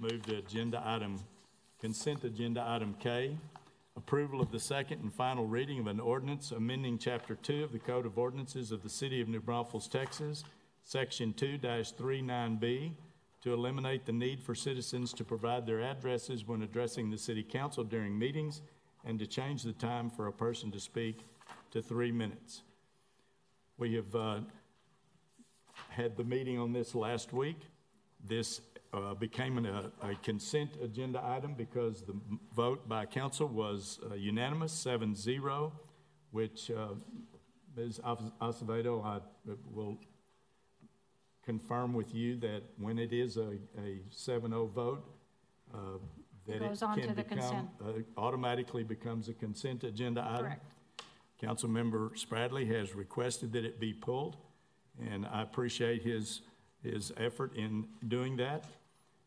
Move to agenda item, consent agenda item K, approval of the second and final reading of an ordinance amending Chapter 2 of the Code of Ordinances of the City of New Braunfels, Texas, Section 2-39B, to eliminate the need for citizens to provide their addresses when addressing the city council during meetings and to change the time for a person to speak to three minutes. We have uh, had the meeting on this last week. This uh, became an, a, a consent agenda item because the vote by council was uh, unanimous, 7-0, which uh, Ms. Acevedo, I will confirm with you that when it is a, a 7-0 vote, uh, that it Goes on can to the become, consent. uh, automatically becomes a consent agenda item. Correct. Councilmember Spradley has requested that it be pulled, and I appreciate his, his effort in doing that.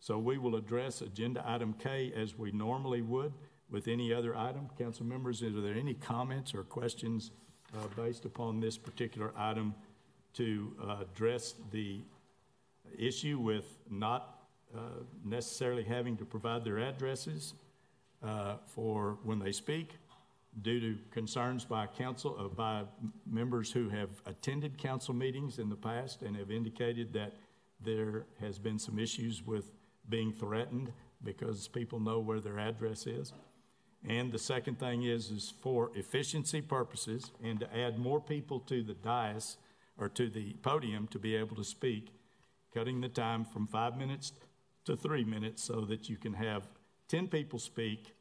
So we will address agenda item K as we normally would with any other item. Council members, are there any comments or questions uh, based upon this particular item to uh, address the issue with not uh, necessarily having to provide their addresses uh, for when they speak due to concerns by council, uh, by members who have attended council meetings in the past and have indicated that there has been some issues with being threatened because people know where their address is. And the second thing is, is for efficiency purposes and to add more people to the dais or to the podium to be able to speak, cutting the time from five minutes to three minutes so that you can have 10 people speak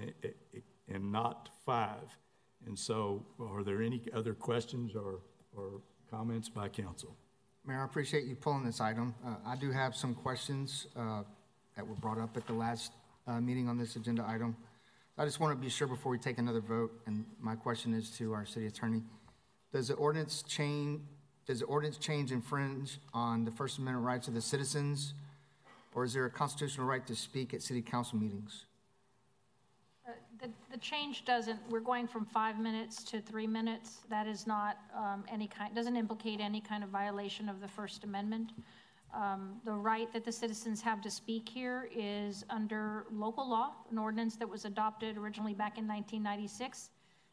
eh, eh, eh, and not five. And so, are there any other questions or, or comments by council? Mayor, I appreciate you pulling this item. Uh, I do have some questions uh, that were brought up at the last uh, meeting on this agenda item. I just want to be sure before we take another vote, and my question is to our city attorney. Does the ordinance change, does the ordinance change infringe on the First Amendment rights of the citizens? Or is there a constitutional right to speak at city council meetings? The, the change doesn't, we're going from five minutes to three minutes. That is not um, any kind, doesn't implicate any kind of violation of the First Amendment. Um, The right that the citizens have to speak here is under local law, an ordinance that was adopted originally back in 1996,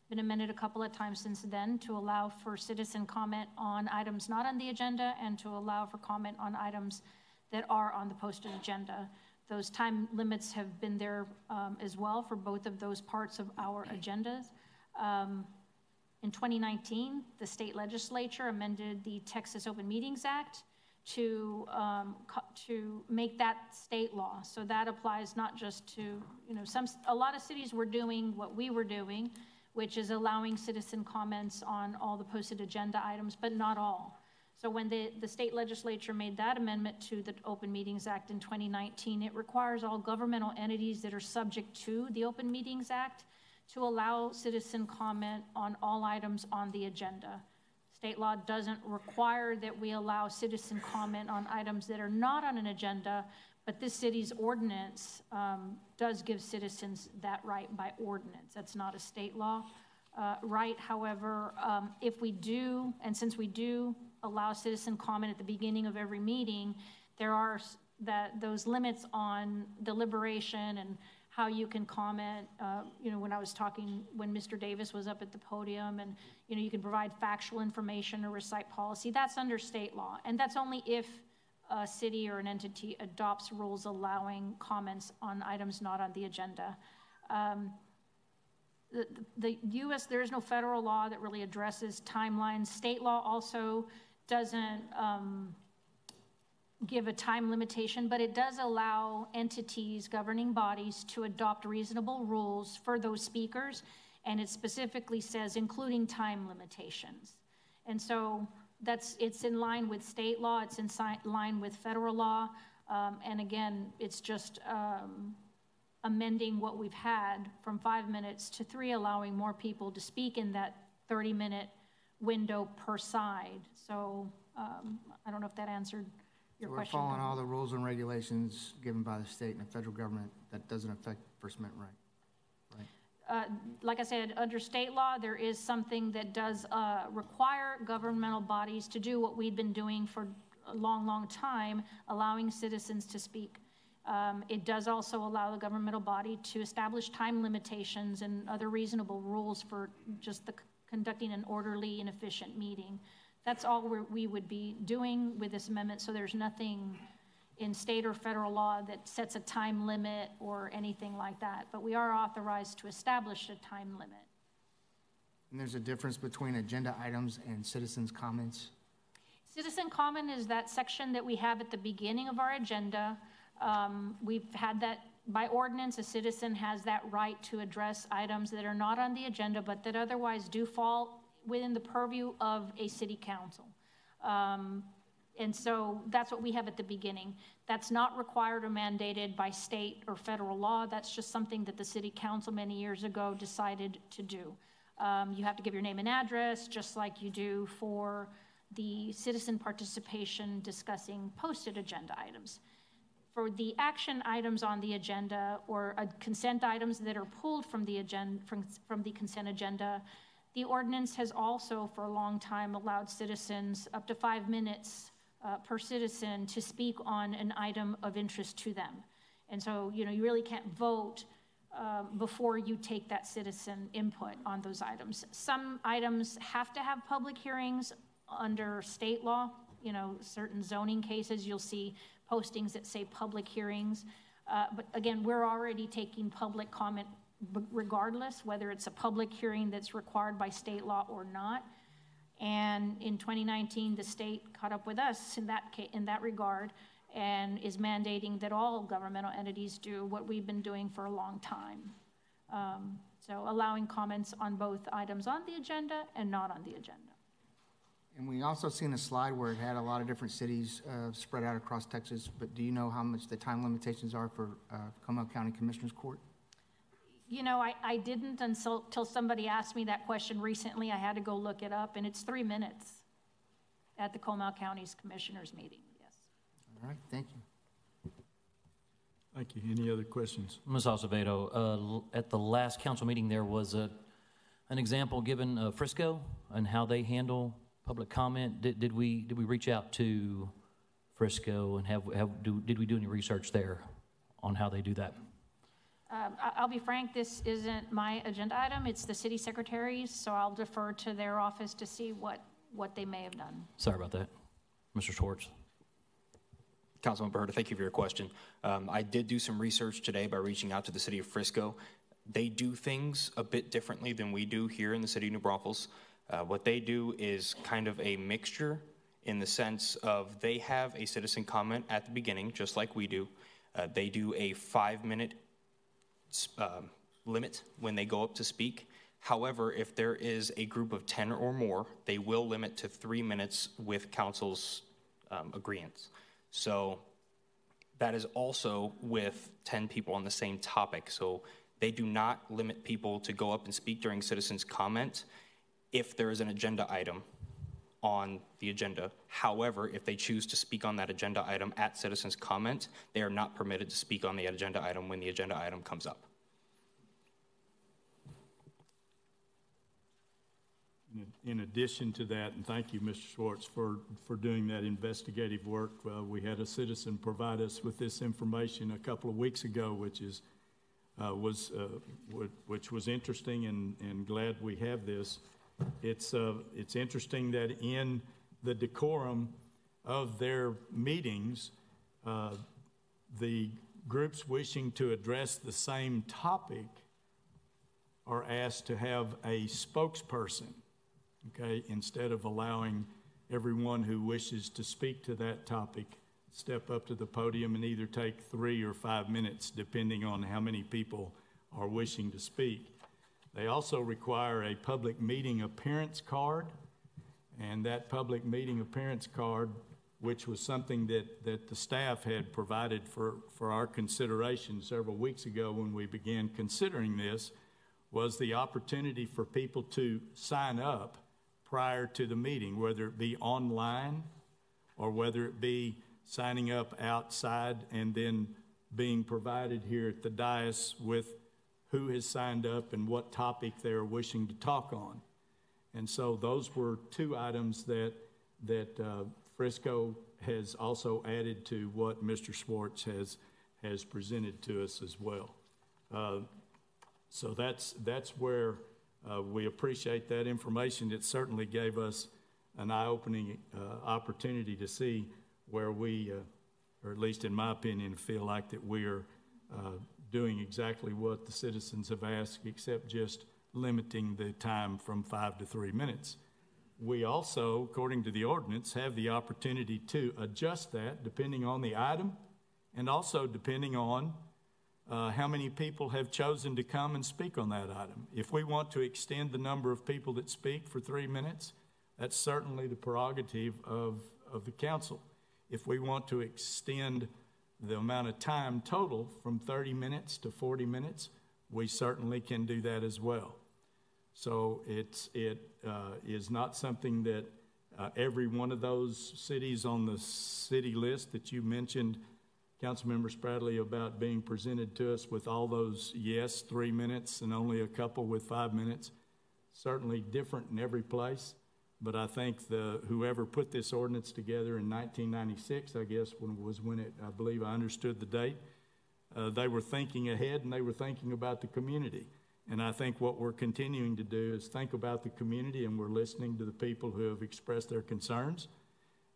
been amended a couple of times since then to allow for citizen comment on items not on the agenda and to allow for comment on items that are on the posted agenda. Those time limits have been there um, as well for both of those parts of our agendas. Um, In 2019, the state legislature amended the Texas Open Meetings Act to, um, to make that state law. So that applies not just to, you know, some, a lot of cities were doing what we were doing, which is allowing citizen comments on all the posted agenda items, but not all. So when the, the state legislature made that amendment to the Open Meetings Act in 2019, it requires all governmental entities that are subject to the Open Meetings Act to allow citizen comment on all items on the agenda. State law doesn't require that we allow citizen comment on items that are not on an agenda, but this city's ordinance um, does give citizens that right by ordinance. That's not a state law uh, right. However, um, if we do, and since we do allow citizen comment at the beginning of every meeting, there are that, those limits on deliberation and how you can comment. Uh, You know, when I was talking, when Mr. Davis was up at the podium, and, you know, you can provide factual information or recite policy, that's under state law. And that's only if a city or an entity adopts rules allowing comments on items not on the agenda. Um, the, the US, there is no federal law that really addresses timelines. State law also doesn't um, give a time limitation, but it does allow entities, governing bodies, to adopt reasonable rules for those speakers. And it specifically says, including time limitations. And so that's, it's in line with state law, it's in si- line with federal law. Um, and again, it's just, um, amending what we've had from five minutes to three, allowing more people to speak in that 30-minute window per side. So um, I don't know if that answered your We're question. following all the rules and regulations given by the state and the federal government that doesn't affect First Amendment right. Uh, Like I said, under state law, there is something that does uh, require governmental bodies to do what we've been doing for a long, long time, allowing citizens to speak. Um, It does also allow the governmental body to establish time limitations and other reasonable rules for just the conducting an orderly and efficient meeting. That's all we're- we would be doing with this amendment, so there's nothing in state or federal law that sets a time limit or anything like that. But we are authorized to establish a time limit. And there's a difference between agenda items and citizens' comments? Citizen comment is that section that we have at the beginning of our agenda. Um, We've had that, by ordinance, a citizen has that right to address items that are not on the agenda, but that otherwise do fall within the purview of a city council. Um, And so that's what we have at the beginning. That's not required or mandated by state or federal law. That's just something that the city council many years ago decided to do. Um, You have to give your name and address, just like you do for the citizen participation discussing posted agenda items. For the action items on the agenda or uh, consent items that are pulled from the agenda, from, from the consent agenda, the ordinance has also for a long time allowed citizens up to five minutes uh, per citizen to speak on an item of interest to them. And so, you know, you really can't vote uh, before you take that citizen input on those items. Some items have to have public hearings under state law. You know, certain zoning cases, you'll see postings that say public hearings. Uh, But again, we're already taking public comment regardless, whether it's a public hearing that's required by state law or not. And in 2019, the state caught up with us in that, in that regard and is mandating that all governmental entities do what we've been doing for a long time. Um, So allowing comments on both items on the agenda and not on the agenda. And we also seen a slide where it had a lot of different cities uh, spread out across Texas, but do you know how much the time limitations are for uh, Comal County Commissioners Court? You know, I, I didn't until, till somebody asked me that question recently. I had to go look it up, and it's three minutes at the Comal County's Commissioners meeting, yes. All right, thank you. Thank you. Any other questions? Ms. Acevedo, uh, at the last council meeting, there was a, an example given of Frisco and how they handle public comment. Did, did we, did we reach out to Frisco and have, have, do, did we do any research there on how they do that? Um, I- I'll be frank, this isn't my agenda item, it's the city secretary's, so I'll defer to their office to see what, what they may have done. Sorry about that. Mr. Schwartz? Councilman Berta, thank you for your question. Um, I did do some research today by reaching out to the city of Frisco. They do things a bit differently than we do here in the city of New Braunfels. Uh, what they do is kind of a mixture in the sense of they have a citizen comment at the beginning, just like we do. Uh, they do a five-minute um, limit when they go up to speak. However, if there is a group of 10 or more, they will limit to three minutes with council's um, agreeance. So that is also with 10 people on the same topic. So they do not limit people to go up and speak during citizens' comment if there is an agenda item on the agenda. However, if they choose to speak on that agenda item at citizens' comment, they are not permitted to speak on the agenda item when the agenda item comes up. In- addition to that, and thank you, Mr. Schwartz, for, for doing that investigative work, uh, we had a citizen provide us with this information a couple of weeks ago, which is, uh, was, uh, wh- which was interesting and, and glad we have this. It's, uh, it's interesting that in the decorum of their meetings, uh, the groups wishing to address the same topic are asked to have a spokesperson okay, instead of allowing everyone who wishes to speak to that topic step up to the podium and either take three or five minutes, depending on how many people are wishing to speak. They also require a public meeting appearance card, and that public meeting appearance card, which was something that, that the staff had provided for, for our consideration several weeks ago when we began considering this, was the opportunity for people to sign up prior to the meeting, whether it be online or whether it be signing up outside and then being provided here at the dais with who has signed up and what topic they're wishing to talk on. And so those were two items that, that uh, Frisco has also added to what Mr. Schwartz has, has presented to us as well. Uh, So that's, that's where uh, we appreciate that information. It certainly gave us an eye-opening uh, opportunity to see where we, uh, or at least in my opinion, feel like that we're uh, doing exactly what the citizens have asked, except just limiting the time from five to three minutes. We also, according to the ordinance, have the opportunity to adjust that depending on the item and also depending on uh, how many people have chosen to come and speak on that item. If we want to extend the number of people that speak for three minutes, that's certainly the prerogative of, of the council. If we want to extend the amount of time total from 30 minutes to 40 minutes, we certainly can do that as well. So it's, it uh, is not something that uh, every one of those cities on the city list that you mentioned, Councilmember Spradley, about being presented to us with all those yes, three minutes, and only a couple with five minutes, certainly different in every place. But I think the, whoever put this ordinance together in 1996, I guess, when was when it, I believe I understood the date, uh, they were thinking ahead and they were thinking about the community. And I think what we're continuing to do is think about the community and we're listening to the people who have expressed their concerns.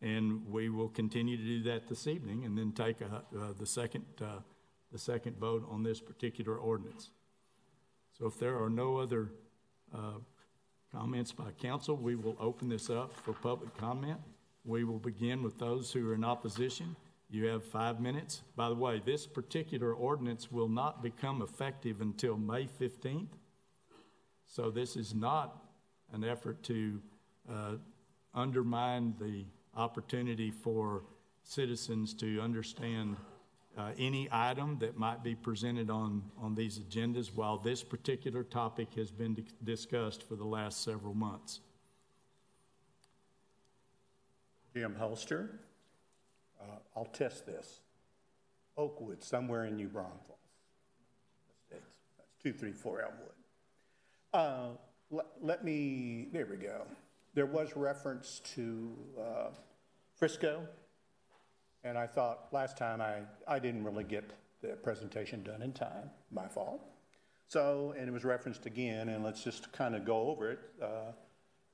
And we will continue to do that this evening and then take a, uh, the second, uh, the second vote on this particular ordinance. So if there are no other, uh, comments by council, we will open this up for public comment. We will begin with those who are in opposition. You have five minutes. By the way, this particular ordinance will not become effective until May 15th. So this is not an effort to uh, undermine the opportunity for citizens to understand uh, any item that might be presented on, on these agendas while this particular topic has been di- discussed for the last several months. Jim Holster. Uh, I'll test this. Oakwood, somewhere in New Braunfels. That's that's 234 Elmwood. Uh, let, let me, there we go. There was reference to uh, Frisco, and I thought last time I, I didn't really get the presentation done in time, my fault. So, and it was referenced again, and let's just kind of go over it. Uh,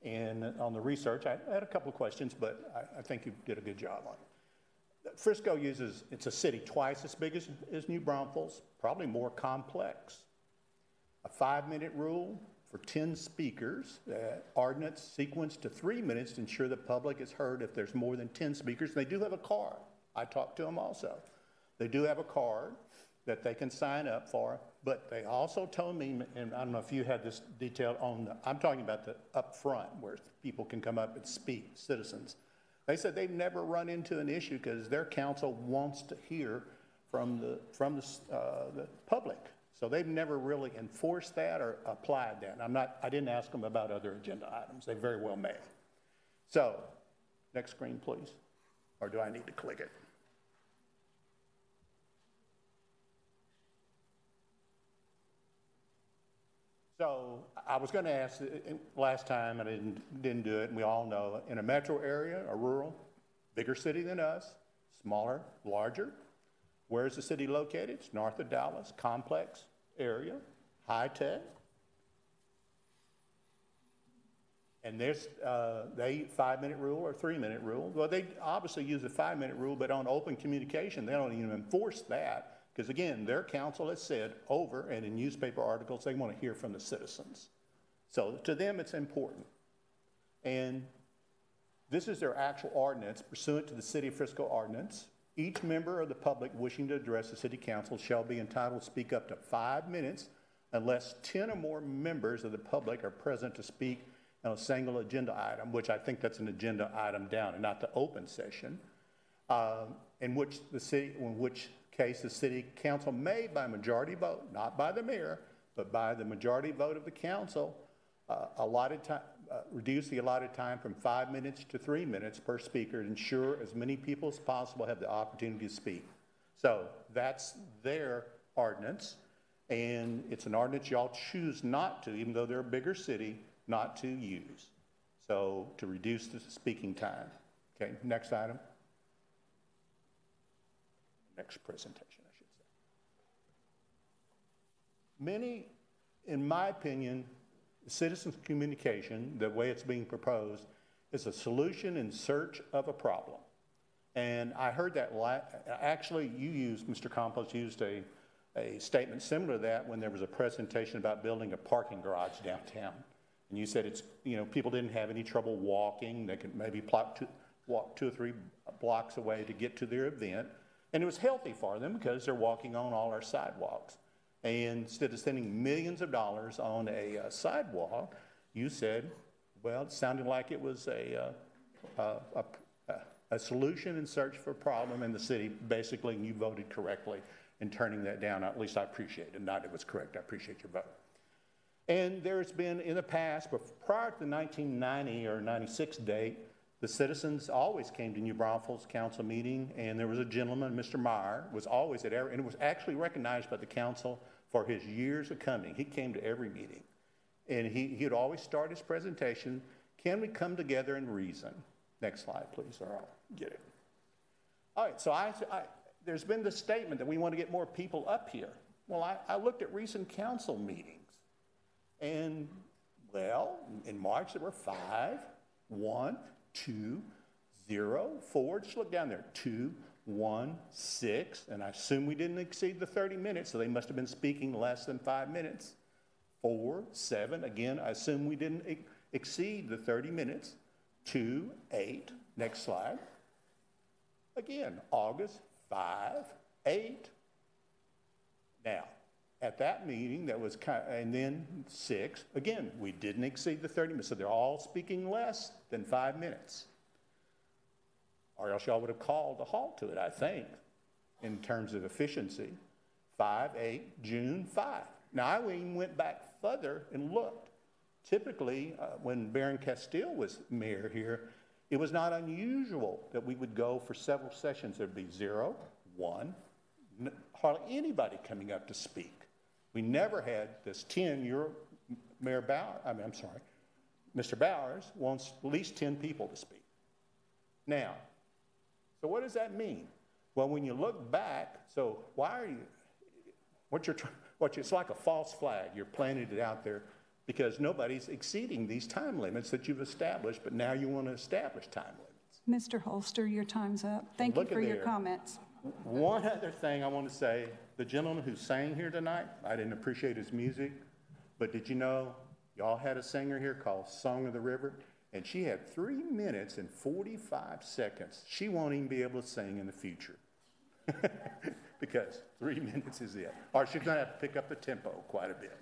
and on the research, I had a couple of questions, but I, I think you did a good job on it. Frisco uses, it's a city twice as big as, as New Braunfels, probably more complex. A five-minute rule for 10 speakers, uh, ordinance sequenced to three minutes to ensure the public is heard if there's more than 10 speakers. They do have a card. I talked to them also. They do have a card that they can sign up for, but they also told me, and I don't know if you had this detail on the, I'm talking about the up front where people can come up and speak, citizens. They said they've never run into an issue because their council wants to hear from the, from the, uh, the public. So they've never really enforced that or applied that. And I'm not, I didn't ask them about other agenda items. They very well may. So, next screen, please. Or do I need to click it? So I was going to ask uh, uh, last time, and I didn't, didn't do it, and we all know, in a metro area, a rural, bigger city than us, smaller, larger, where is the city located? It's north of Dallas, complex area, high tech. And there's, uh, they five minute rule or three minute rule. Well, they obviously use a five minute rule, but on open communication, they don't even enforce that. Because again, their council has said over and in newspaper articles, they want to hear from the citizens. So to them, it's important. And this is their actual ordinance pursuant to the City of Frisco ordinance. Each member of the public wishing to address the city council shall be entitled to speak up to five minutes unless 10 or more members of the public are present to speak on a single agenda item, which I think that's an agenda item down and not the open session, um, in which the city, in which case the city council may, by majority vote, not by the mayor, but by the majority vote of the council, uh, allotted time, uh, reduce the allotted time from five minutes to three minutes per speaker to ensure as many people as possible have the opportunity to speak. So that's their ordinance, and it's an ordinance y'all choose not to, even though they're a bigger city, not to use. So to reduce the speaking time. Okay, next item. Next presentation, I should say. many, in my opinion, citizens communication, the way it's being proposed, is a solution in search of a problem. And I heard that, actually, you used, Mr. Campos used a, a statement similar to that when there was a presentation about building a parking garage downtown. And you said it's, you know, people didn't have any trouble walking, they could maybe plot two, walk two or three blocks away to get to their event. And it was healthy for them because they're walking on all our sidewalks. And instead of spending millions of dollars on a uh, sidewalk, you said, well, it sounded like it was a, uh, a, a, a solution in search for a problem in the city, basically, and you voted correctly in turning that down. At least I appreciate it. Not it was correct. I appreciate your vote. And there's been in the past, but prior to the 1990 or 96 date, the citizens always came to New Braunfels council meeting, and there was a gentleman, Mr. Meyer, was always at every, and it was actually recognized by the council for his years of coming. He came to every meeting. And he, he'd always start his presentation, can we come together and reason? Next slide, please, or I'll get it. All right, so I, I, there's been the statement that we want to get more people up here. Well, I, I looked at recent council meetings, and, well, in March there were five, one, two, zero, four, just look down there, two, one, six, and I assume we didn't exceed the 30 minutes, so they must have been speaking less than five minutes. Four, seven, again, I assume we didn't ex- exceed the 30 minutes. Two, eight, next slide. Again, August, five, eight. Now, at that meeting, that was kind, and then six, again, we didn't exceed the 30 minutes, so they're all speaking less than five minutes. Or else y'all would have called a halt to it, I think, in terms of efficiency. Five, eight, June, five. Now, I even went back further and looked. Typically, uh, when Barron Casteel was mayor here, it was not unusual that we would go for several sessions. There'd be zero, one, hardly anybody coming up to speak. We never had this 10, your Mayor Bauer, I mean, I'm sorry, Mr. Bowers wants at least 10 people to speak. Now, so what does that mean? Well, when you look back, so why are you, what you're, what you, it's like a false flag. You're planting it out there because nobody's exceeding these time limits that you've established, but now you want to establish time limits. Mr. Holster, your time's up. Thank you for your comments. One other thing I want to say, the gentleman who sang here tonight, I didn't appreciate his music, but did you know, y'all had a singer here called Song of the River? And she had three minutes and 45 seconds. She won't even be able to sing in the future. Because three minutes is it. Or she's gonna have to pick up the tempo quite a bit.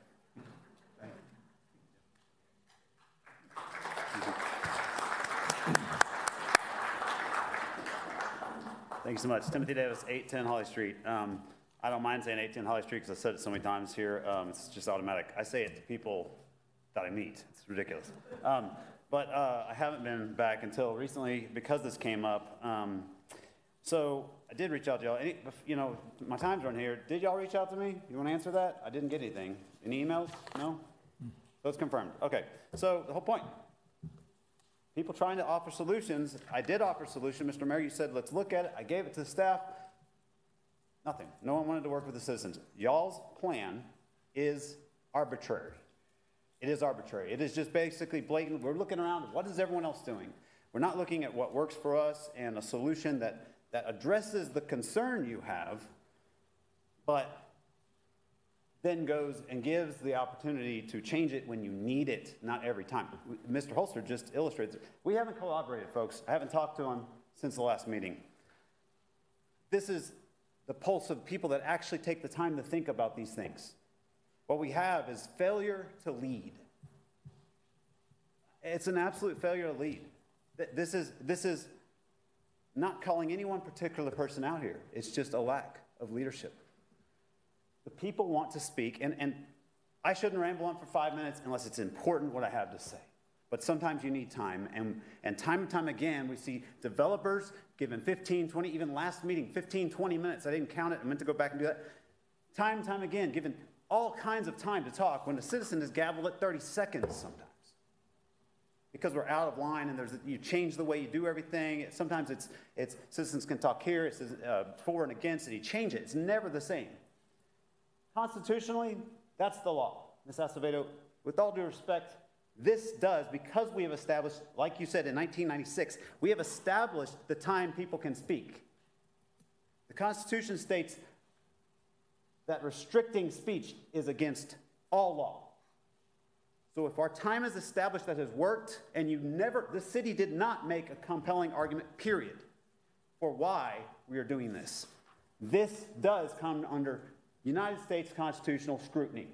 Thank you so much. Timothy Davis, 810 Holly Street. Um, I don't mind saying 18 Holly Street because I've said it so many times here. Um, it's just automatic. I say it to people that I meet. It's ridiculous. Um, but uh, I haven't been back until recently because this came up. Um, so I did reach out to y'all. Any, you know, my time's run here. Did y'all reach out to me? You want to answer that? I didn't get anything. Any emails? No? So it's confirmed. Okay. So the whole point people trying to offer solutions. I did offer a solution. Mr. Mayor, you said, let's look at it. I gave it to the staff. Nothing. No one wanted to work with the citizens. Y'all's plan is arbitrary. It is arbitrary. It is just basically blatant. We're looking around. What is everyone else doing? We're not looking at what works for us and a solution that, that addresses the concern you have, but then goes and gives the opportunity to change it when you need it, not every time. Mr. Holster just illustrates it. We haven't collaborated, folks. I haven't talked to him since the last meeting. This is the pulse of people that actually take the time to think about these things. What we have is failure to lead. It's an absolute failure to lead. This is, this is not calling any one particular person out here. It's just a lack of leadership. The people want to speak, and, and I shouldn't ramble on for five minutes unless it's important what I have to say. But sometimes you need time, and, and time and time again, we see developers given 15, 20, even last meeting, 15, 20 minutes. I didn't count it, I meant to go back and do that. Time and time again, given all kinds of time to talk when the citizen is gabbled at 30 seconds sometimes because we're out of line and there's you change the way you do everything. Sometimes it's it's citizens can talk here, it's uh, for and against, and you change it. It's never the same. Constitutionally, That's the law. Ms. Acevedo, with all due respect, this does, because we have established, like you said in 1996, we have established the time people can speak. The Constitution states that restricting speech is against all law. So if our time is established that has worked, and you never, the city did not make a compelling argument, period, for why we are doing this. This does come under United States constitutional scrutiny.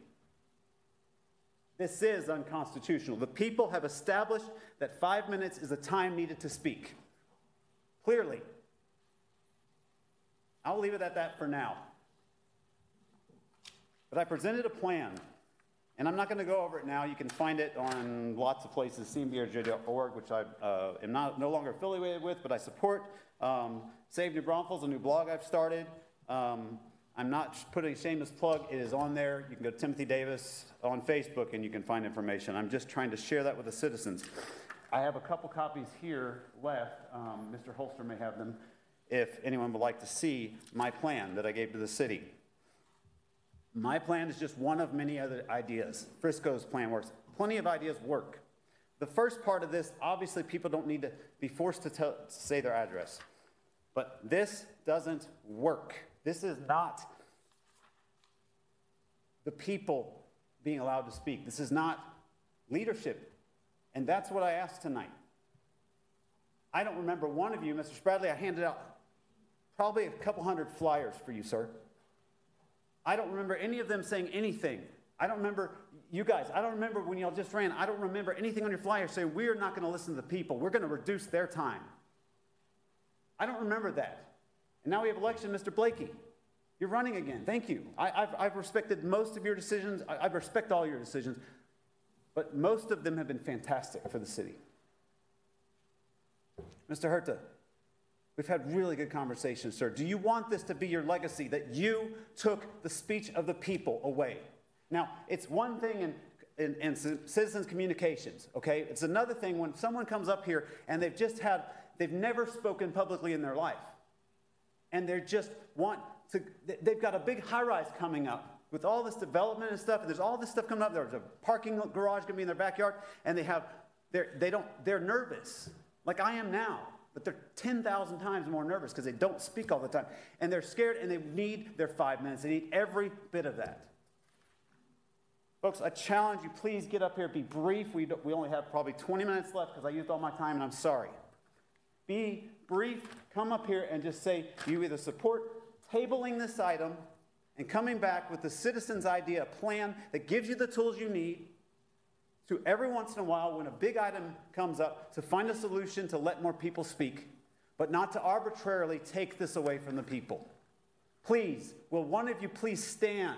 This is unconstitutional. The people have established that five minutes is the time needed to speak. Clearly. I'll leave it at that for now. But I presented a plan, and I'm not going to go over it now. You can find it on lots of places, cmbRJ.org, which I uh, am not, no longer affiliated with, but I support. Um, Save New Braunfels, a new blog I've started. Um, I'm not putting a shameless plug. It is on there. You can go to Timothy Davis on Facebook and you can find information. I'm just trying to share that with the citizens. I have a couple copies here left. Um, Mr. Holster may have them if anyone would like to see my plan that I gave to the city. My plan is just one of many other ideas. Frisco's plan works. Plenty of ideas work. The first part of this, obviously, people don't need to be forced to, tell, to say their address. But this doesn't work. This is not the people being allowed to speak. This is not leadership. And that's what I asked tonight. I don't remember one of you, Mr. Spradley, I handed out probably a couple hundred flyers for you, sir. I don't remember any of them saying anything. I don't remember you guys, I don't remember when y'all just ran, I don't remember anything on your flyer saying we're not going to listen to the people. We're going to reduce their time. I don't remember that. And now we have election, Mr. Blakey. You're running again. Thank you. I, have I've respected most of your decisions. I, I respect all your decisions. But most of them have been fantastic for the city. Mr. Hurta, we've had really good conversations, sir. Do you want this to be your legacy that you took the speech of the people away? Now, it's one thing in in, in, citizens communications okay it's another thing when someone comes up here and they've just had they've never spoken publicly in their life and they just want to, they've got a big high rise coming up with all this development and stuff, and there's all this stuff coming up. There's a parking garage going to be in their backyard, and they have, they're, they don't, they're nervous, like I am now, but they're 10,000 times more nervous because they don't speak all the time. And they're scared and they need their five minutes. They need every bit of that. Folks, I challenge you, please get up here, be brief. We, we only have probably 20 minutes left because I used all my time, and I'm sorry. Be brief, come up here and just say you either support tabling this item and coming back with the citizen's idea, a plan that gives you the tools you need to every once in a while, when a big item comes up, to find a solution to let more people speak, but not to arbitrarily take this away from the people. Please, will one of you please stand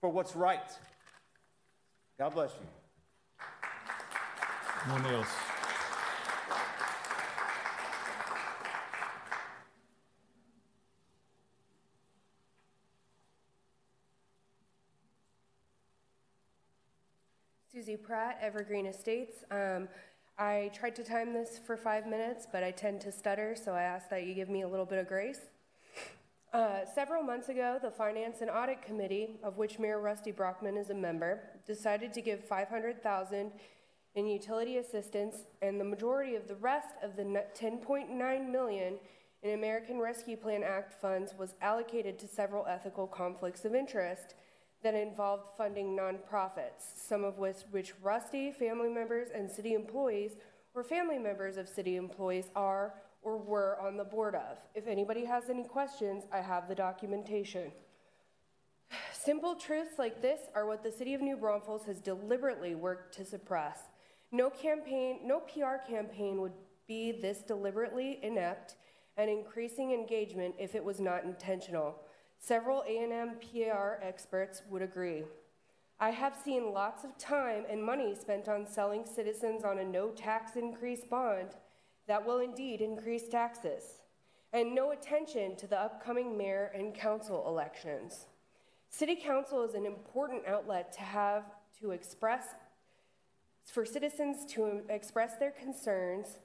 for what's right? God bless you. One else? Susie Pratt, Evergreen Estates. Um, I tried to time this for five minutes, but I tend to stutter, so I ask that you give me a little bit of grace. Uh, several months ago, the Finance and Audit Committee, of which Mayor Rusty Brockman is a member, decided to give 500,000 in utility assistance, and the majority of the rest of the 10.9 million in American Rescue Plan Act funds was allocated to several ethical conflicts of interest that involved funding nonprofits, some of which, which Rusty, family members, and city employees or family members of city employees are or were on the board of. If anybody has any questions, I have the documentation. Simple truths like this are what the city of New Braunfels has deliberately worked to suppress. No campaign, no PR campaign would be this deliberately inept and increasing engagement if it was not intentional. Several A&M PR experts would agree. I have seen lots of time and money spent on selling citizens on a no tax increase bond that will indeed increase taxes, and no attention to the upcoming mayor and council elections. City council is an important outlet to have to express, for citizens to express their concerns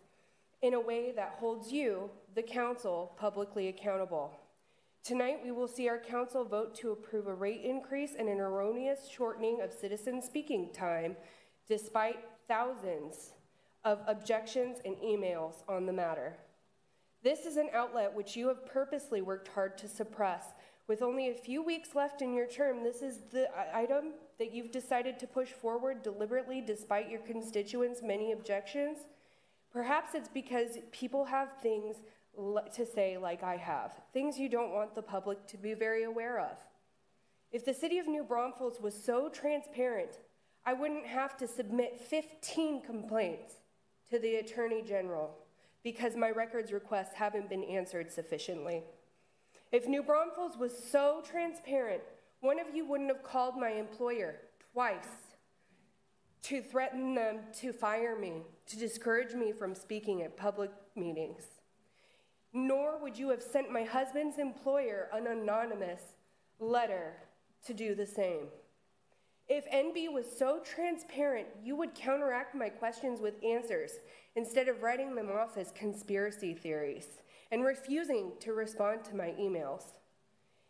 in a way that holds you, the council, publicly accountable. Tonight, we will see our council vote to approve a rate increase and an erroneous shortening of citizen speaking time despite thousands of objections and emails on the matter. This is an outlet which you have purposely worked hard to suppress. With only a few weeks left in your term, this is the uh, item that you've decided to push forward deliberately despite your constituents' many objections. Perhaps it's because people have things to say, like I have, things you don't want the public to be very aware of. If the city of New Braunfels was so transparent, I wouldn't have to submit 15 complaints to the Attorney General because my records requests haven't been answered sufficiently. If New Braunfels was so transparent, one of you wouldn't have called my employer twice to threaten them to fire me, to discourage me from speaking at public meetings. Nor would you have sent my husband's employer an anonymous letter to do the same. If NB was so transparent, you would counteract my questions with answers instead of writing them off as conspiracy theories and refusing to respond to my emails.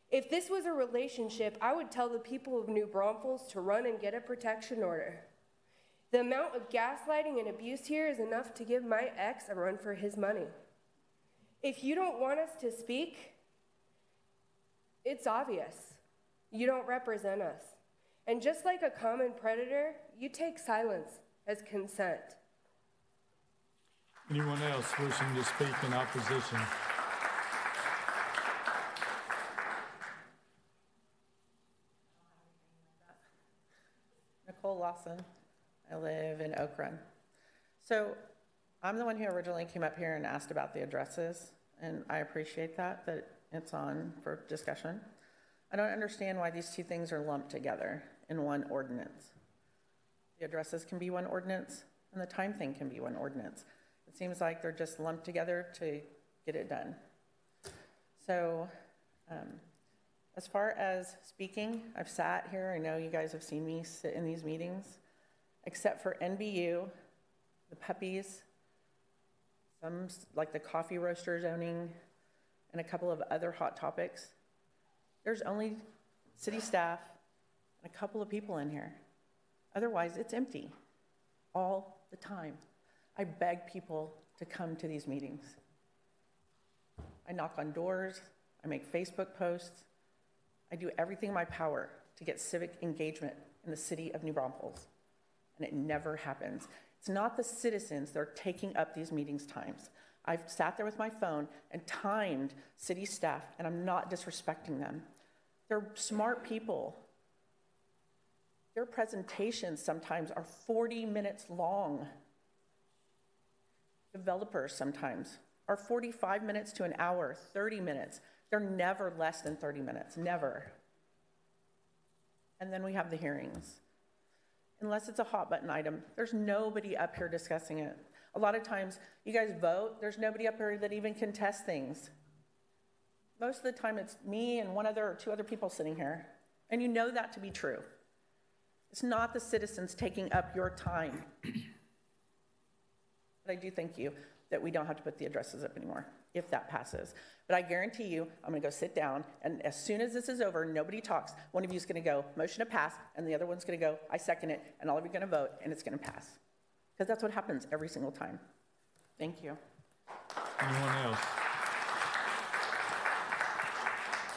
If this was a relationship, I would tell the people of New Braunfels to run and get a protection order. The amount of gaslighting and abuse here is enough to give my ex a run for his money. If you don't want us to speak, it's obvious. You don't represent us. And just like a common predator, you take silence as consent. Anyone else wishing to speak in opposition? Nicole Lawson. I live in Oak Run. So I'm the one who originally came up here and asked about the addresses, and I appreciate that, that it's on for discussion. I don't understand why these two things are lumped together in one ordinance. The addresses can be one ordinance, and the time thing can be one ordinance. It seems like they're just lumped together to get it done. So, um, as far as speaking, I've sat here, I know you guys have seen me sit in these meetings, except for NBU, the puppies, some, like the coffee roaster zoning, and a couple of other hot topics. There's only city staff and a couple of people in here. Otherwise, it's empty all the time. I beg people to come to these meetings. I knock on doors, I make Facebook posts, I do everything in my power to get civic engagement in the city of New Braunfels, and it never happens. It's not the citizens that are taking up these meetings times. I've sat there with my phone and timed city staff, and I'm not disrespecting them. They're smart people. Their presentations sometimes are 40 minutes long. Developers sometimes are 45 minutes to an hour, 30 minutes. They're never less than 30 minutes, never. And then we have the hearings. Unless it's a hot button item, there's nobody up here discussing it. A lot of times, you guys vote, there's nobody up here that even contests things. Most of the time, it's me and one other or two other people sitting here. And you know that to be true. It's not the citizens taking up your time. But I do thank you that we don't have to put the addresses up anymore, if that passes. But I guarantee you, I'm gonna go sit down, and as soon as this is over, nobody talks, one of you is gonna go, motion to pass, and the other one's gonna go, I second it, and all of you are gonna vote, and it's gonna pass. Because that's what happens every single time. Thank you. Anyone else?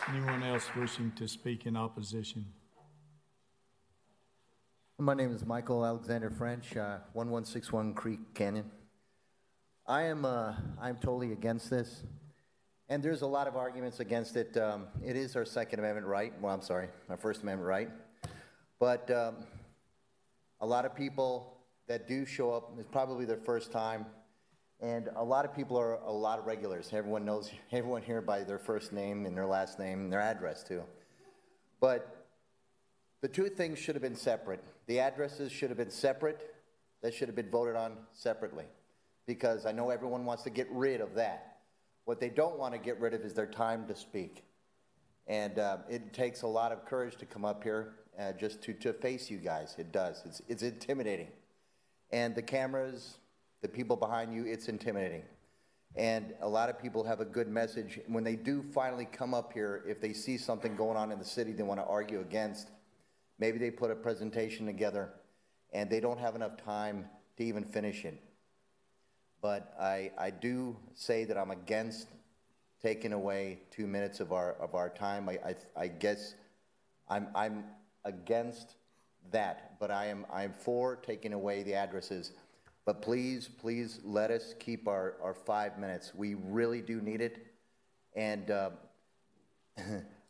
Anyone else wishing to speak in opposition? My name is Michael Alexander French, uh, 1161 Creek Canyon. I am, uh, I'm totally against this, and there's a lot of arguments against it. Um, It is our Second Amendment right, well, I'm sorry, our First Amendment right. But um, a lot of people that do show up, it's probably their first time, and a lot of people are a lot of regulars. Everyone knows, everyone here by their first name and their last name and their address too. But the two things should have been separate. The addresses should have been separate. That should have been voted on separately. Because I know everyone wants to get rid of that. What they don't want to get rid of is their time to speak. And uh, it takes a lot of courage to come up here uh, just to, to face you guys. It does. It's, it's intimidating. And the cameras, the people behind you, it's intimidating. And a lot of people have a good message. When they do finally come up here, if they see something going on in the city they want to argue against, maybe they put a presentation together and they don't have enough time to even finish it. But I, I do say that I'm against taking away two minutes of our, of our time. I, I, I guess I'm, I'm against that, but I am, I'm for taking away the addresses. But please, please let us keep our, our five minutes. We really do need it. And uh,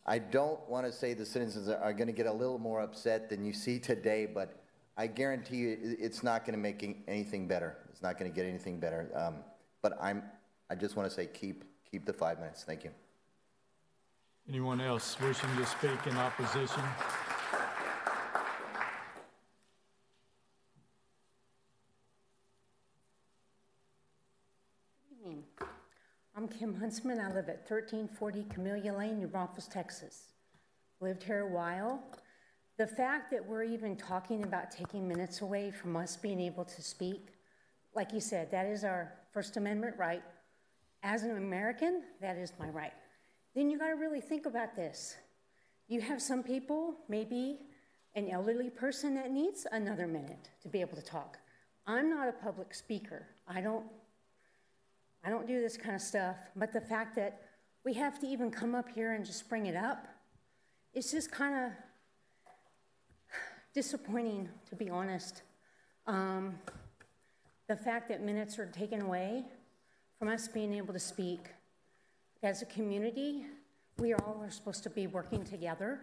I don't want to say the citizens are going to get a little more upset than you see today, but I guarantee you it's not going to make anything better. It's not going to get anything better. Um, But I'm, I just want to say, keep, keep the five minutes. Thank you. Anyone else wishing to speak in opposition? Good evening. I'm Kim Huntsman. I live at 1340 Camellia Lane, New Braunfels, Texas. Lived here a while. The fact that we're even talking about taking minutes away from us being able to speak, like you said, that is our First Amendment right. As an American, that is my right. Then you got to really think about this. You have some people, maybe an elderly person that needs another minute to be able to talk. I'm not a public speaker. I don't I don't do this kind of stuff, but the fact that we have to even come up here and just bring it up, it's just kind of disappointing, to be honest. Um, the fact that minutes are taken away from us being able to speak. As a community, we all are supposed to be working together.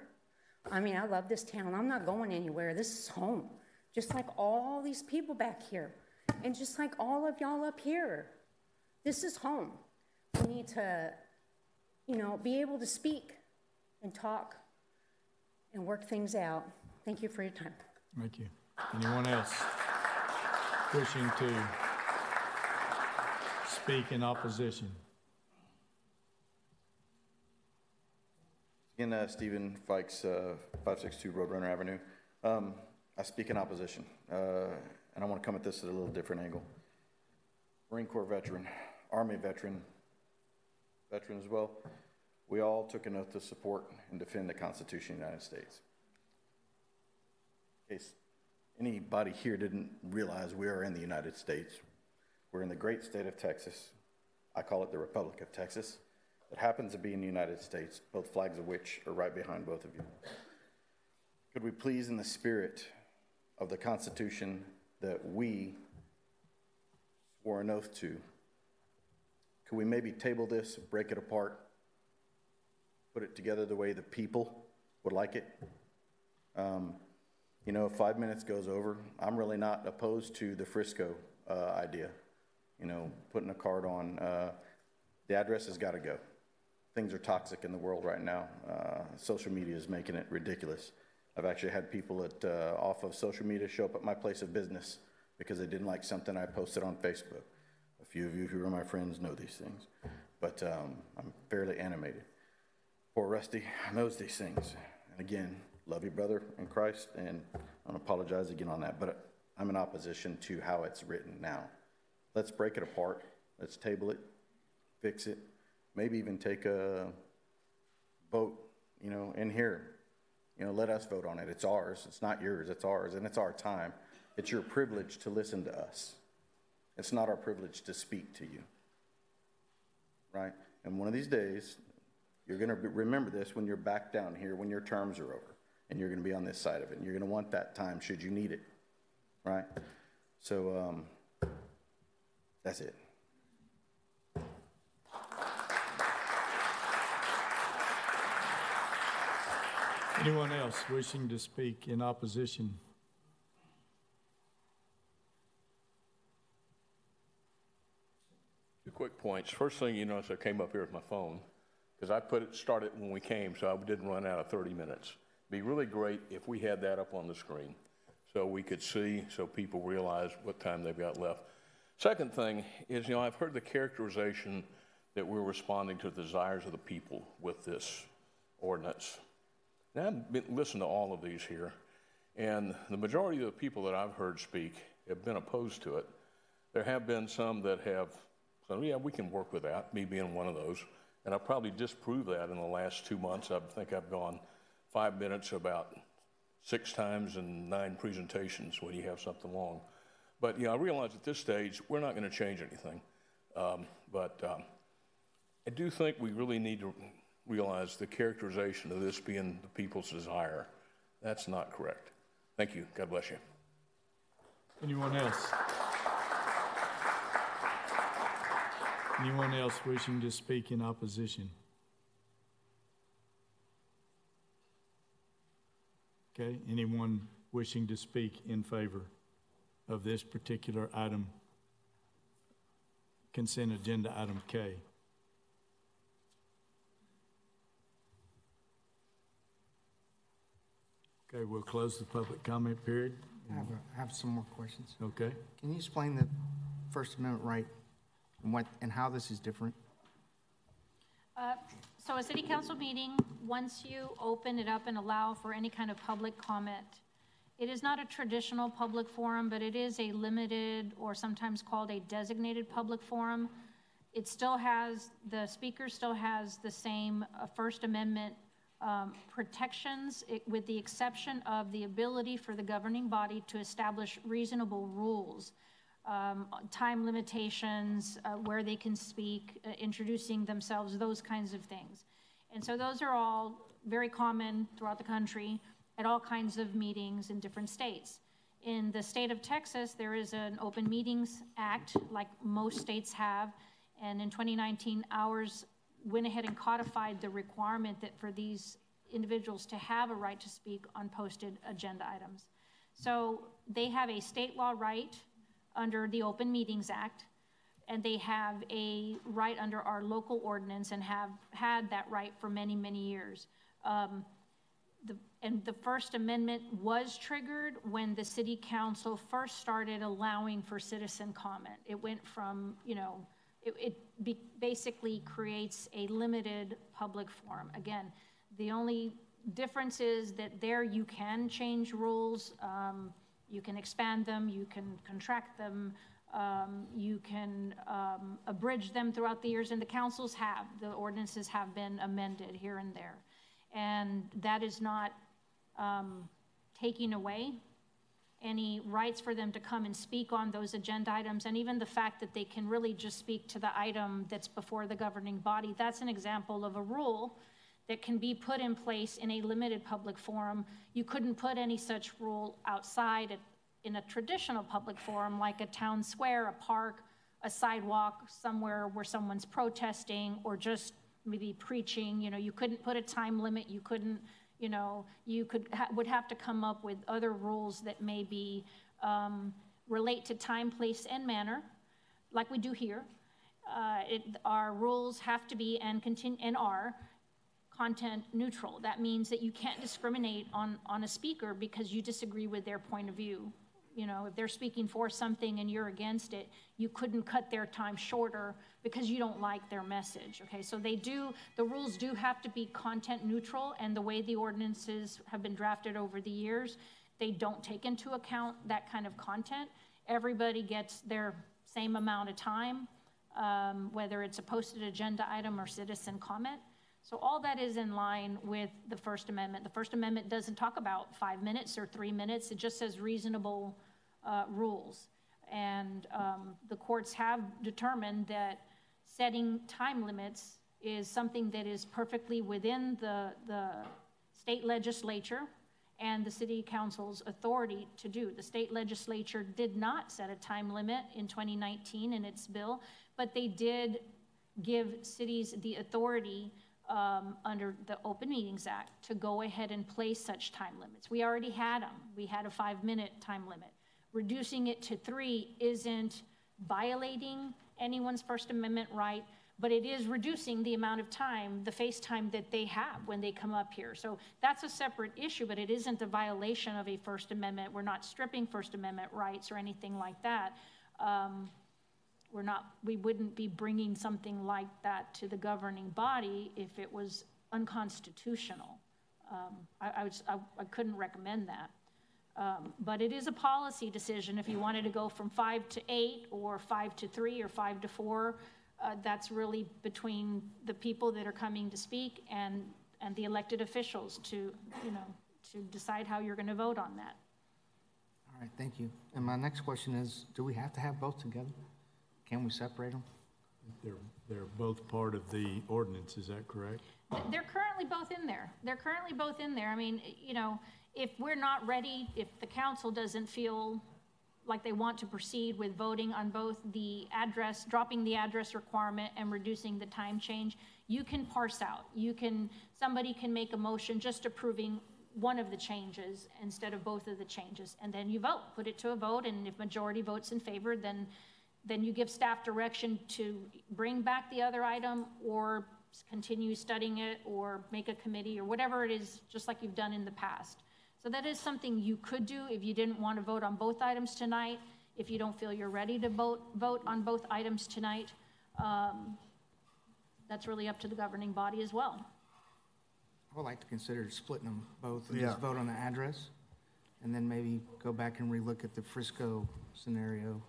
I mean, I love this town. I'm not going anywhere. This is home, just like all these people back here, and just like all of y'all up here. This is home. We need to, you know, be able to speak and talk and work things out. Thank you for your time. Thank you. Anyone else wishing to speak in opposition? Again, uh, Stephen Fikes, uh, 562 Roadrunner Avenue. Um, I speak in opposition, uh, and I want to come at this at a little different angle. Marine Corps veteran, Army veteran, veteran as well. We all took an oath to support and defend the Constitution of the United States. Case anybody here didn't realize we are in the United States, we're in the great state of Texas. I call it the Republic of Texas. It happens to be in the United States, both flags of which are right behind both of you. Could we please, in the spirit of the Constitution that we swore an oath to, could we maybe table this, break it apart, put it together the way the people would like it? Um, you know, if five minutes goes over, I'm really not opposed to the Frisco uh, idea. You know, putting a card on, uh, the address has got to go. Things are toxic in the world right now. Uh, social media is making it ridiculous. I've actually had people at, uh, off of social media show up at my place of business because they didn't like something I posted on Facebook. A few of you who are my friends know these things, but um, I'm fairly animated. Poor Rusty knows these things. And again, love you, brother, in Christ, and I don't apologize again on that, but I'm in opposition to how it's written now. Let's break it apart. Let's table it, fix it, maybe even take a vote, you know, in here. You know, let us vote on it. It's ours. It's not yours. It's ours, and it's our time. It's your privilege to listen to us. It's not our privilege to speak to you. Right? And one of these days, you're going to remember this when you're back down here, when your terms are over, and you're going to be on this side of it, and you're going to want that time should you need it. Right? So, um, that's it. Anyone else wishing to speak in opposition? Two quick points. First thing you notice, I came up here with my phone because I put it, started when we came, so I didn't run out of 30 minutes. Be really great if we had that up on the screen so we could see, so people realize what time they've got left. Second thing is, you know, I've heard the characterization that we're responding to the desires of the people with this ordinance. Now, I've been listening to all of these here, and the majority of the people that I've heard speak have been opposed to it. There have been some that have So, yeah, we can work with that, me being one of those. And I probably disproved that in the last two months. I think I've gone five minutes about six times and nine presentations when you have something long. But, you know, I realize at this stage, we're not going to change anything. Um, but um, I do think we really need to realize the characterization of this being the people's desire. That's not correct. Thank you. God bless you. Anyone else? Anyone else wishing to speak in opposition? Okay, anyone wishing to speak in favor of this particular item? Consent agenda item K. Okay, we'll close the public comment period. I have, a- I have some more questions. Okay, Can you explain the First Amendment right and what, and how this is different? Uh, So a city council meeting, once you open it up and allow for any kind of public comment, it is not a traditional public forum, but it is a limited or sometimes called a designated public forum. It still has, the speaker still has the same uh, First Amendment um, protections, it- with the exception of the ability for the governing body to establish reasonable rules um, time limitations, uh, where they can speak, uh, introducing themselves, those kinds of things. And so those are all very common throughout the country at all kinds of meetings in different states. In the state of Texas, there is an Open Meetings Act, like most states have, and in 2019, ours went ahead and codified the requirement that for these individuals to have a right to speak on posted agenda items. So they have a state law right under the Open Meetings Act, and they have a right under our local ordinance and have had that right for many, many years. Um, the, and the First Amendment was triggered when the city council first started allowing for citizen comment. It went from, you know, it, it be, basically creates a limited public forum. Again, the only difference is that there you can change rules. Um, you can expand them, you can contract them, um, you can um, abridge them throughout the years, and the councils have. The ordinances have been amended here and there. And that is not um, taking away any rights for them to come and speak on those agenda items, and even the fact that they can really just speak to the item that's before the governing body. That's an example of a rule that can be put in place in a limited public forum. You couldn't put any such rule outside in a traditional public forum like a town square, a park, a sidewalk, somewhere where someone's protesting or just maybe preaching. You know, you couldn't put a time limit. You couldn't, you know, you could ha- would have to come up with other rules that maybe um, relate to time, place, and manner, like we do here. Uh, it, our rules have to be and continue and are content neutral. That means that you can't discriminate on, on a speaker because you disagree with their point of view. You know, if they're speaking for something and you're against it, you couldn't cut their time shorter because you don't like their message. Okay, so they do, the rules do have to be content neutral, and the way the ordinances have been drafted over the years, they don't take into account that kind of content. Everybody gets their same amount of time, um, whether it's a posted agenda item or citizen comment. So all that is in line with the First Amendment. The First Amendment doesn't talk about five minutes or three minutes. It just says reasonable uh, rules. And um, the courts have determined that setting time limits is something that is perfectly within the, the state legislature and the city council's authority to do. The state legislature did not set a time limit in 2019 in its bill, but they did give cities the authority um, under the Open Meetings Act to go ahead and place such time limits. We already had them. We had a five-minute time limit. Reducing it to three isn't violating anyone's First Amendment right, but it is reducing the amount of time, the face time that they have when they come up here. So that's a separate issue, but it isn't a violation of a First Amendment. We're not stripping First Amendment rights or anything like that. Um, we're not, we wouldn't be bringing something like that to the governing body if it was unconstitutional. Um, I, I, was, I, I couldn't recommend that. Um, But it is a policy decision if you wanted to go from five to eight, or five to three, or five to four. Uh, That's really between the people that are coming to speak and, and the elected officials to, you know, to decide how you're going to vote on that. All right, thank you. And my next question is, do we have to have both together? Can we separate them? They're, they're both part of the ordinance, is that correct? They're currently both in there. They're currently both in there. I mean, you know, if we're not ready, if the council doesn't feel like they want to proceed with voting on both the address, dropping the address requirement and reducing the time change, you can parse out. You can, somebody can make a motion just approving one of the changes instead of both of the changes. And then you vote, put it to a vote, and if majority votes in favor, then, then you give staff direction to bring back the other item or continue studying it or make a committee or whatever it is, just like you've done in the past. So that is something you could do if you didn't want to vote on both items tonight, if you don't feel you're ready to vote, vote on both items tonight. Um, That's really up to the governing body as well. I would like to consider splitting them both and Yeah. just vote on the address, and then maybe go back and relook at the Frisco scenario.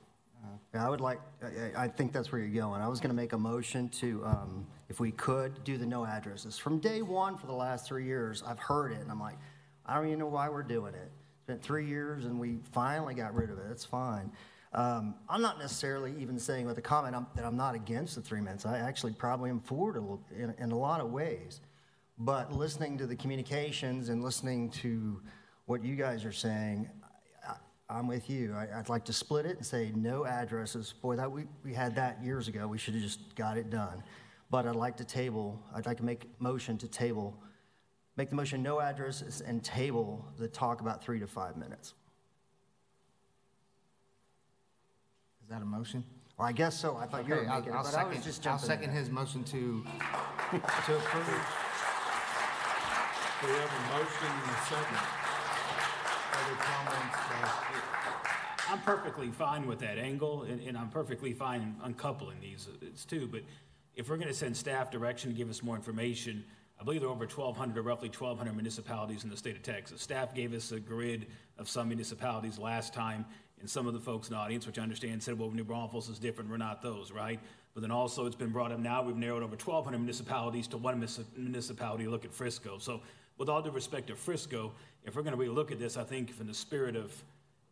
I would like, I, I think that's where you're going. I was gonna make a motion to, um, if we could, do the no addresses. From day one for the last three years, I've heard it, and I'm like, I don't even know why we're doing it. It's been three years, and we finally got rid of it. It's fine. Um, I'm not necessarily even saying with the comment I'm- that I'm not against the three minutes. I actually probably am for it a in, in a lot of ways. But listening to the communications and listening to what you guys are saying, I'm with you. I, I'd like to split it and say no addresses. Boy, that we, we had that years ago. We should have just got it done. But I'd like to table, I'd like to make motion to table, make the motion no addresses and table the talk about three to five minutes. Is that a motion? Well, I guess so. I thought you were Okay, I'll- it, I'll but I was second- just I'll jumping in second there. his motion to, to approve. We have a motion and a second. Other comments? I'm perfectly fine with that angle, and, and I'm perfectly fine uncoupling these, uh, it's two, but if we're gonna send staff direction to give us more information, I believe there are over twelve hundred or roughly twelve hundred municipalities in the state of Texas. Staff gave us a grid of some municipalities last time, and some of the folks in the audience, which I understand, said, well, New Braunfels is different, we're not those, right? But then also, it's been brought up now, we've narrowed over twelve hundred municipalities to one municipality, look at Frisco. So with all due respect to Frisco, if we're gonna really look at this, I think in the spirit of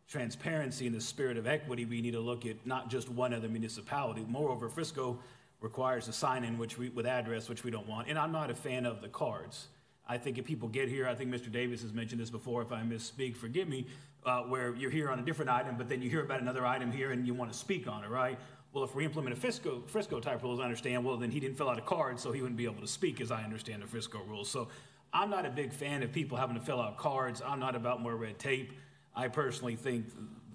transparency and the spirit of equity, we need to look at not just one other municipality. Moreover, Frisco requires a sign-in which we, with address, which we don't want. And I'm not a fan of the cards. I think if people get here, I think Mr. Davis has mentioned this before, if I misspeak, forgive me, uh, where you're here on a different item, but then you hear about another item here and you want to speak on it, right? Well, if we implement a Frisco, Frisco type rules, I understand, well, then he didn't fill out a card, so he wouldn't be able to speak, as I understand the Frisco rules. So I'm not a big fan of people having to fill out cards. I'm not about more red tape. I personally think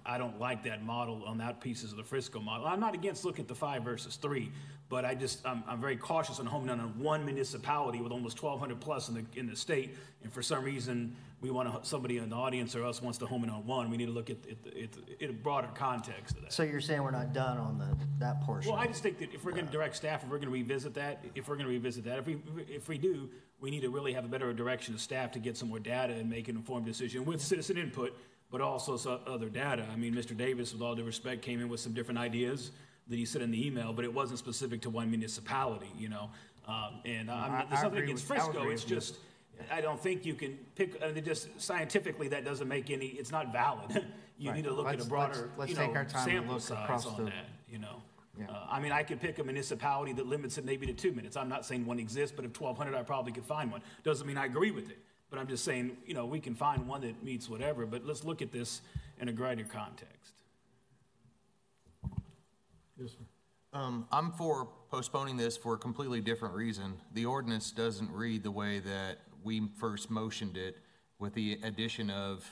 I don't like that model on that pieces of the Frisco model. I'm not against looking at the five versus three, but I just I'm, I'm very cautious on homing in on one municipality with almost 1,200 plus in the in the state. And for some reason, we want to, somebody in the audience or us wants to home in on one. We need to look at it in a broader context of that. So you're saying we're not done on the, that portion? Well, I just think that if we're going to direct staff, if we're going to revisit that, if we're going to revisit that, if we, if we do, we need to really have a better direction of staff to get some more data and make an informed decision with citizen input, but also some other data. I mean, Mr. Davis, with all due respect, came in with some different ideas that he said in the email, but it wasn't specific to one municipality, you know? Um, and I'm, I- there's nothing against with- I would Frisco, it's just, I don't think you can pick, I mean, just scientifically, that doesn't make any, it's not valid. You Right. need to look at a Let's- broader, let's- let's you take know, our time and sample look size across on the- that, you know? Yeah. Uh, I mean, I could pick a municipality that limits it maybe to two minutes. I'm not saying one exists, but if 1,200, I probably could find one. Doesn't mean I agree with it. But I'm just saying, you know, we can find one that meets whatever, but let's look at this in a greater context. Yes, sir. Um, I'm for postponing this for a completely different reason. The ordinance doesn't read the way that we first motioned it with the addition of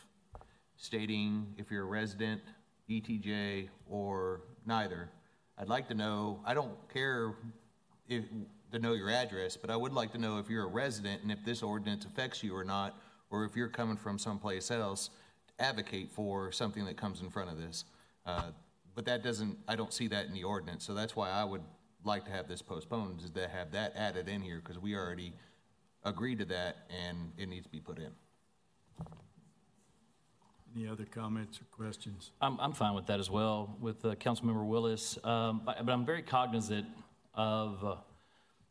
stating if you're a resident, ETJ, or neither. I'd like to know, I don't care if, to know your address, but I would like to know if you're a resident and if this ordinance affects you or not, or if you're coming from someplace else, to advocate for something that comes in front of this. Uh, But that doesn't, I don't see that in the ordinance, so that's why I would like to have this postponed, is to have that added in here, because we already agreed to that, and it needs to be put in. Any other comments or questions? I'm, I'm fine with that as well, with uh, Councilmember Willis. Um, But but I'm very cognizant of uh,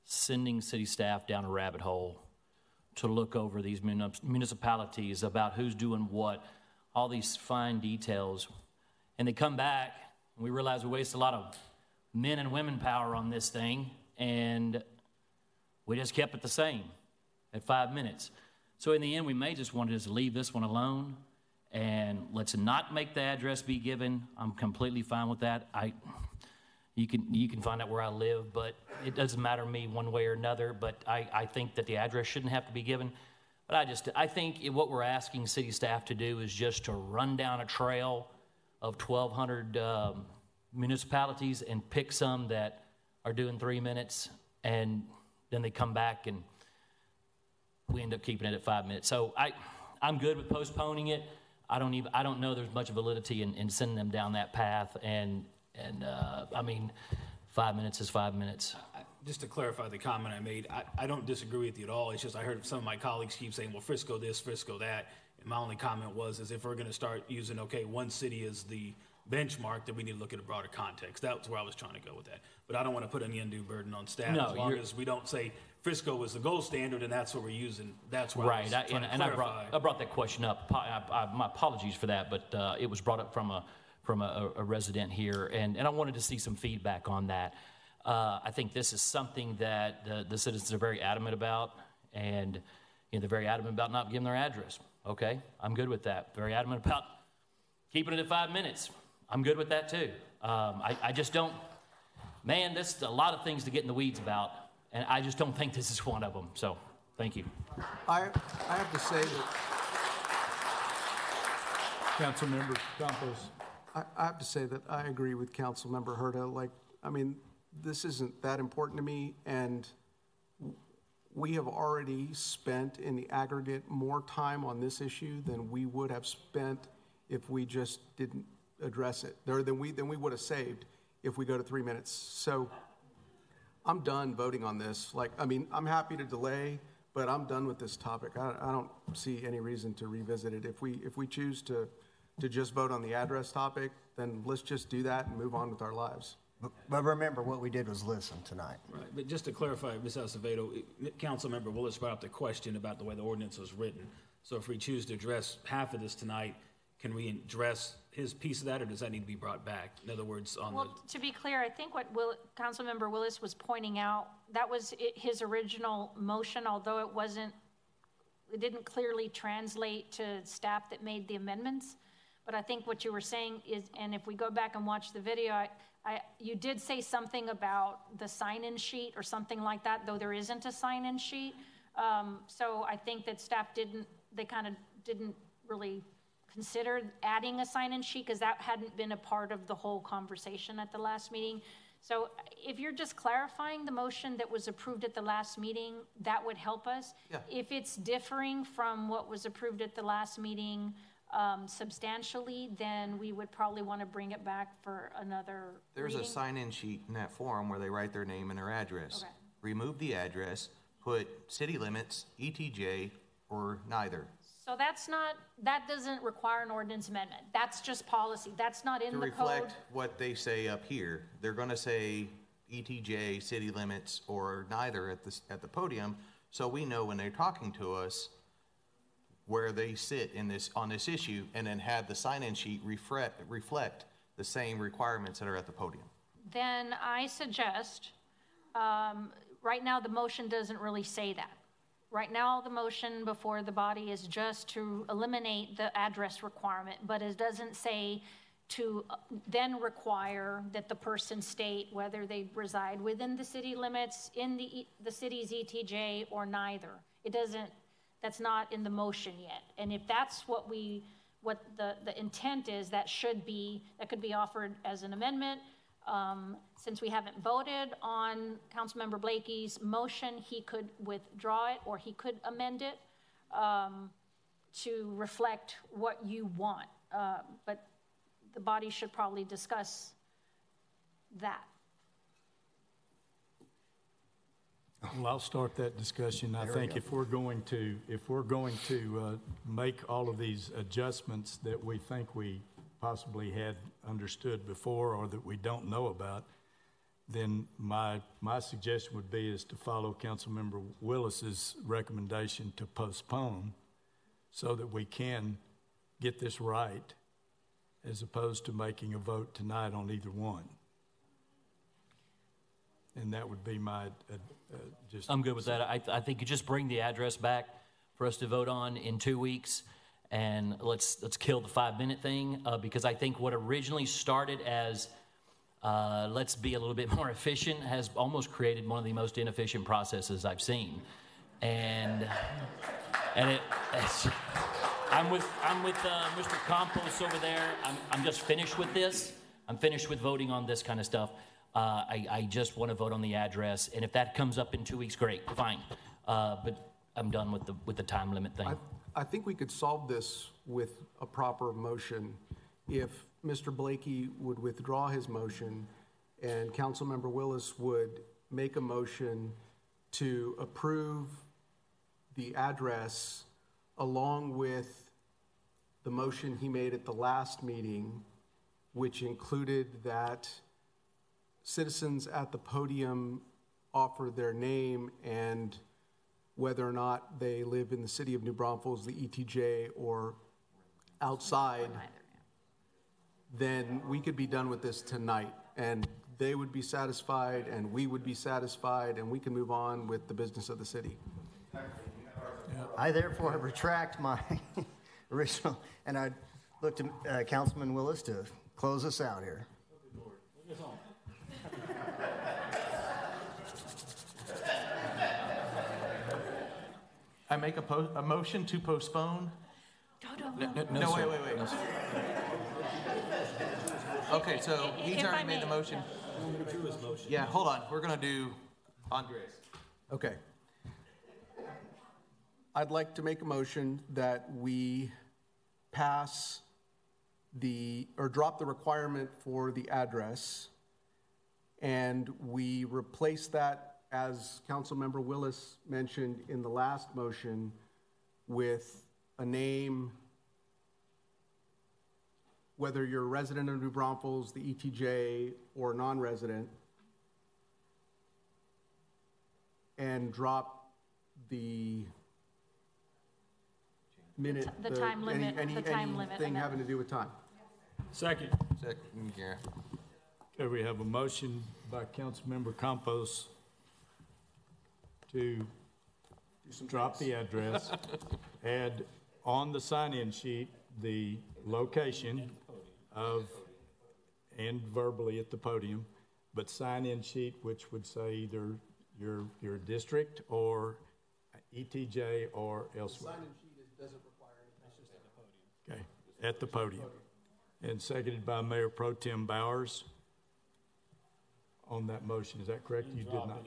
sending city staff down a rabbit hole to look over these municipalities about who's doing what, all these fine details. And they come back, and we realize we waste a lot of men and women power on this thing, and we just kept it the same at five minutes. So in the end, we may just want to just leave this one alone and let's not make the address be given. I'm completely fine with that. I, you can, you can find out where I live, but it doesn't matter to me one way or another. But I, I think that the address shouldn't have to be given. But I just, I think what we're asking city staff to do is just to run down a trail of 1,200 um, municipalities and pick some that are doing three minutes, and then they come back and we end up keeping it at five minutes. So I, I'm good with postponing it. I don't even, I don't know there's much validity in, in sending them down that path. And, and, uh, I mean, five minutes is five minutes. Just to clarify the comment I made, I, I don't disagree with you at all. It's just I heard some of my colleagues keep saying, well, Frisco this, Frisco that. And my only comment was, is if we're gonna start using, okay, one city is the benchmark, then we need to look at a broader context. That's where I was trying to go with that. But I don't wanna put any undue burden on staff. No, As long as we don't say Frisco was the gold standard and that's what we're using, that's I was Right, I- trying and, and I brought, I brought that question up. I, I, my apologies for that, but, uh, it was brought up from a, from a, a resident here, and, and I wanted to see some feedback on that. Uh, I think this is something that the, the citizens are very adamant about, and, you know, they're very adamant about not giving their address. Okay, I'm good with that. Very adamant about keeping it at five minutes. I'm good with that too. Um, I, I just don't, man, this is a lot of things to get in the weeds about, and I just don't think this is one of them. So, thank you. I, I have to say that, Councilmember Campos. I, I have to say that I agree with Councilmember Hurta. Like, I mean, this isn't that important to me, and we have already spent in the aggregate more time on this issue than we would have spent if we just didn't address it, or than we, than we would have saved if we go to three minutes. So I'm done voting on this. Like, I mean, I'm happy to delay, but I'm done with this topic. I, I don't see any reason to revisit it. If we, if we choose to, to just vote on the address topic, then let's just do that and move on with our lives. But- But remember, what we did was listen tonight. Right, but just to clarify, Ms. Acevedo, it- Councilmember Willis brought up the question about the way the ordinance was written. So if we choose to address half of this tonight, can we address his piece of that, or does that need to be brought back? In other words, on the, Well, to be clear, I think what Will, Councilmember Willis was pointing out, that was i- his original motion, although it wasn't, it didn't clearly translate to staff that made the amendments. But I think what you were saying is, and if we go back and watch the video, I, I, you did say something about the sign-in sheet or something like that, though there isn't a sign-in sheet. Um, so I think that staff didn't, they kind of didn't really consider adding a sign-in sheet because that hadn't been a part of the whole conversation at the last meeting. So if you're just clarifying the motion that was approved at the last meeting, that would help us. Yeah. If it's differing from what was approved at the last meeting um, substantially, then we would probably want to bring it back for another There's a sign-in sheet in that form where they write their name and their address. Okay. Remove the address, put city limits, ETJ, or neither. So that's not, that doesn't require an ordinance amendment. That's just policy. That's not in To the code. reflect what they say up here, they're gonna say ETJ, city limits, or neither at the, at the podium, so we know when they're talking to us where they sit in this, on this issue, and then have the sign-in sheet reflect, reflect the same requirements that are at the podium. Then I suggest, um, right now, the motion doesn't really say that. Right now, the motion before the body is just to eliminate the address requirement, but it doesn't say to uh, then require that the person state whether they reside within the city limits, in the, the city's ETJ, or neither. It doesn't, that's not in the motion yet. And if that's what we, what the, the intent is, that should be, that could be offered as an amendment. Um, Since we haven't voted on Councilmember Blakey's motion, he could withdraw it, or he could amend it um, to reflect what you want. Uh, But the body should probably discuss that. Well, I'll start that discussion. I There we think go. if we're going to, if we're going to uh, make all of these adjustments that we think we possibly had understood before or that we don't know about, then my, my suggestion would be is to follow Councilmember Willis's recommendation to postpone so that we can get this right as opposed to making a vote tonight on either one. And that would be my, uh, uh, just. I'm good with that. I, I think you just bring the address back for us to vote on in two weeks, and let's, let's kill the five-minute thing, uh, because I think what originally started as, uh, let's be a little bit more efficient, has almost created one of the most inefficient processes I've seen. And, and it, I'm with, I'm with, uh, Mr. Campos over there. I'm, I'm just finished with this. I'm finished with voting on this kind of stuff. Uh, I, I just want to vote on the address, and if that comes up in two weeks, great, fine. Uh, but I'm done with the, with the time limit thing. I think we could solve this with a proper motion if Mr. Blakey would withdraw his motion and Councilmember Willis would make a motion to approve the address along with the motion he made at the last meeting, which included that citizens at the podium offer their name and whether or not they live in the city of New Braunfels, the ETJ, or outside, then we could be done with this tonight. And they would be satisfied, and we would be satisfied, and we can move on with the business of the city. I therefore retract my original, and I look to uh, Councilman Willis to close us out here. I make a po, a motion to postpone? Dodo. No, no, No, no, sir. wait, wait, wait. Okay, so he's If I already made the may, motion. Yeah, hold on, we're gonna do Andres. Okay. I'd like to make a motion that we pass the, or drop the requirement for the address, and we replace that, as Councilmember Willis mentioned in the last motion, with a name, whether you're a resident of New Braunfels, the ETJ, or non-resident, and drop the minute. The time any- limit- any- the time limit Anything having to do with time. Second. Second, yeah. Okay, we have a motion by Councilmember Campos to drop the address, add on the sign-in sheet the location of, and verbally at the podium, but sign-in sheet which would say either your, your district or ETJ or elsewhere. Sign-in sheet doesn't require anything. It's just at the podium. Okay, at the podium. And seconded by Mayor Pro Tem Bowers on that motion. Is that correct? You did not?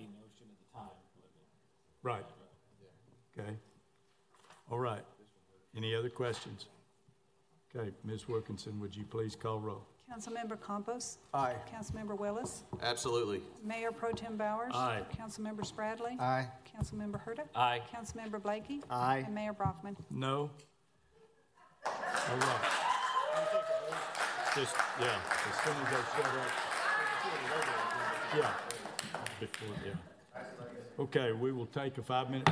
Right. Okay. All right. Any other questions? Okay, Ms. Wilkinson, would you please call roll? Councilmember Campos. Aye. Councilmember Willis. Absolutely. Mayor Pro Tem Bowers. Aye. Councilmember Spradley. Aye. Councilmember Hurta. Aye. Councilmember Blakey. Aye. And Mayor Brockman. No? All right. Just, yeah, as soon as they shut up. Yeah, before, yeah. Okay, we will take a five-minute